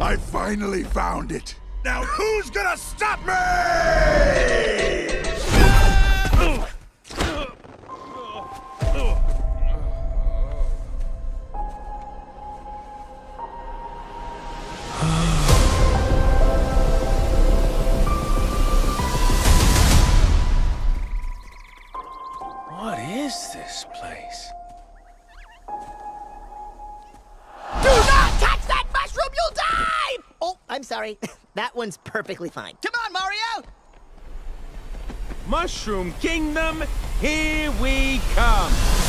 I finally found it. Now who's gonna stop me? What is this place? Sorry. That one's perfectly fine. Come on, Mario! Mushroom Kingdom, here we come!